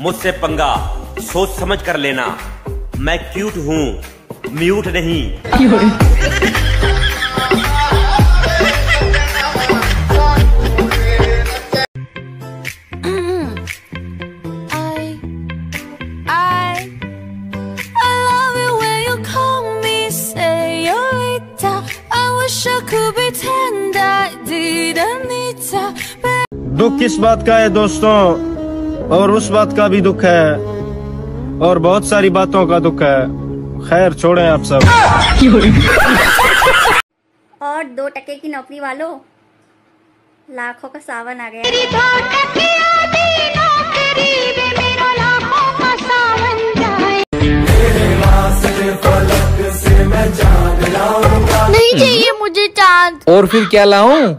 मुझसे पंगा। सोच समझ कर लेना। मैं क्यूट हूँ। म्यूट नहीं। दुख किस बात का है दोस्तों? और उस बात का भी दुख है। और बहुत सारी बातों का दुख है। खैर छोड़ें आप सब। और दो टके की नौकरी वालों लाखों का सावन आ गया। नहीं चाहिए मुझे चाँद। और फिर क्या लाऊं?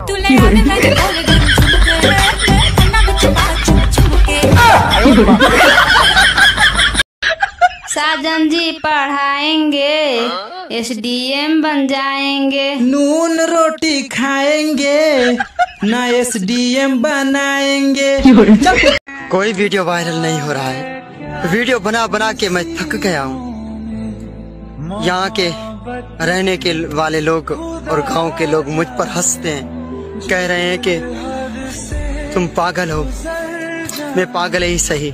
साजन जी पढ़ाएँगे एसडीएम बन जाएँगे। नून रोटी खाएँगे ना एम बनाएँगे। कोई वीडियो वायरल नहीं हो रहा है। वीडियो बना बना के मैं थक गया हूँ। यहाँ के रहने के वाले लोग और गाँव के लोग मुझ पर हँसते हैं। कह रहे हैं कि तुम पागल हो। मैं पागल ही सही।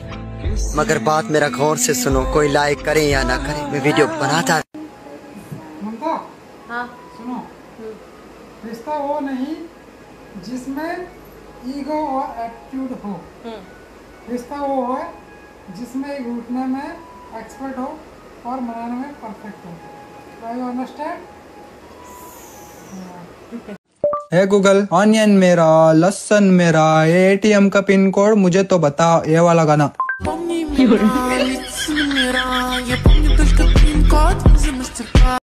मगर बात मेरा गौर से सुनो कोई लाइक करे या ना करे मैं वीडियो बनाता ममता हाँ। सुनो। रिश्ता वो नहीं जिसमें ईगो और एटीट्यूड हो। रिश्ता वो है जिसमें उठने में एक्सपर्ट हो और मनाने में परफेक्ट हो। आई अंडरस्टैंड है गूगल, ऑनियन मेरा लसन मेरा एटीएम का पिन कोड मुझे तो बताओ, ये वाला गाना।